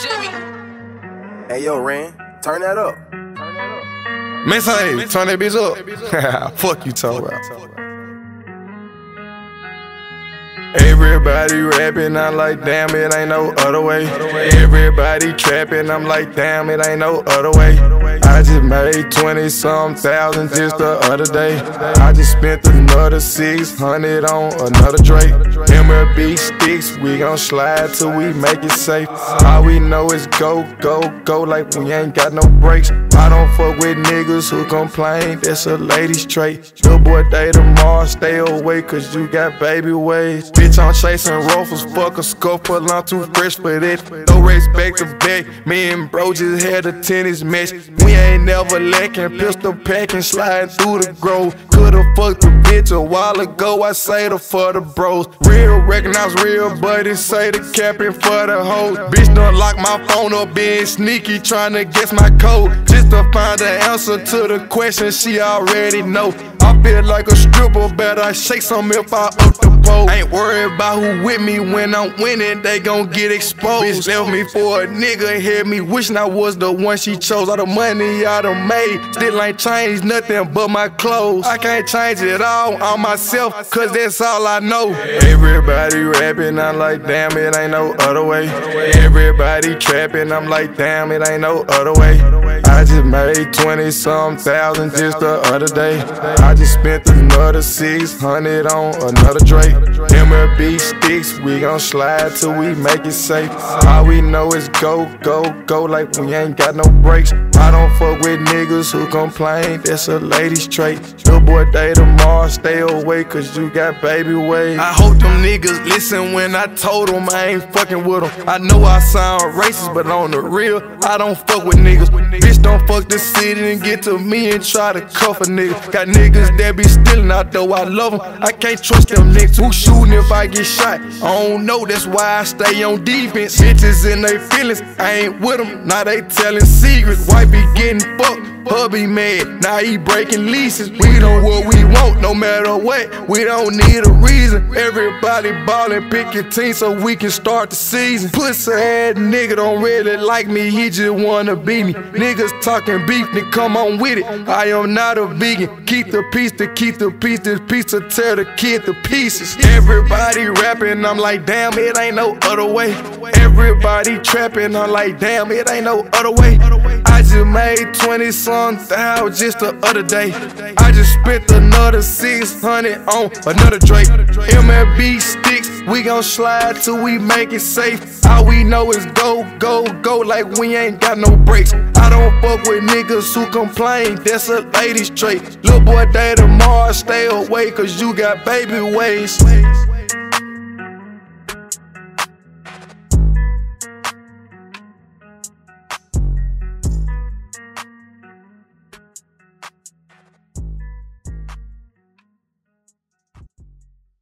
Jimmy. Hey, yo, Ren, turn that up. Man, say, turn that bitch up. Fuck you, talk about. Everybody rapping, I'm like, damn, it ain't no other way. Everybody trapping, I'm like, damn, it ain't no other way. I just made 20 some thousand just the other day. I just spent another 600 on another Drake. MLB sticks, we gon' slide till we make it safe. All we know is go, go, go like we ain't got no brakes. I don't fuck with niggas who complain, that's a lady's trait. Little boy day tomorrow, stay away cause you got baby ways. Bitch, I'm chasing ruffles, fuck a scuffle, I'm too fresh for that. No race back to back, me and bro just had a tennis match. We ain't never lacking, pistol packing, sliding through the grove. Could've fucked the bitch a while ago, I say the for the bros. Real recognize real, but say the capping for the hoes. Bitch done lock my phone up, being sneaky, trying to guess my code. Just to find the answer to the question she already know. I feel like a stripper, but I shake some if I up pole. Ain't worried about who with me when I'm winning, they gon' get exposed. Bitch left me for a nigga, hear me wishing I was the one she chose. All the money I done made, still ain't changed nothing but my clothes. I can't change it all on myself, cause that's all I know. Everybody rapping, I'm like, damn, it ain't no other way. Everybody trapping, I'm like, damn, it ain't no other way. I just made 20 some thousand just the other day. I just spent another 600 on another Drake. Drake. MLB sticks, we gon' slide till we make it safe. All we know is go, go, go like we ain't got no brakes. I don't fuck with niggas who complain, that's a lady's trait. Little boy day tomorrow, stay away cause you got baby ways. I hope them niggas listen when I told them I ain't fucking with them. I know I sound racist, but on the real, I don't fuck with niggas. Bitch, don't fuck the city and get to me and try to cuff a nigga. Got niggas that be stealing out though I love them. I can't trust them niggas who shooting if I get shot. I don't know, that's why I stay on defense. Bitches in they feelings, I ain't with them. Now they telling secrets. White be getting fucked. Hubby mad, now he breaking leases. We know what we want, no matter what. We don't need a reason. Everybody ballin', pick your team so we can start the season. Pussy ass nigga don't really like me, he just wanna beat me. Niggas talking beef, then come on with it. I am not a vegan. Keep the peace to keep the peace. This to tear the kid to pieces. Everybody rapping, I'm like, damn, it ain't no other way. Everybody trapping, I'm like, damn, it ain't no other way. I just made 20 some thousand just the other day. I just spent another 600 on another Drake. MLB sticks, we gon' slide till we make it safe. All we know is go, go, go like we ain't got no brakes. I don't fuck with niggas who complain, that's a lady's trait. Little boy day tomorrow, stay away cause you got baby ways.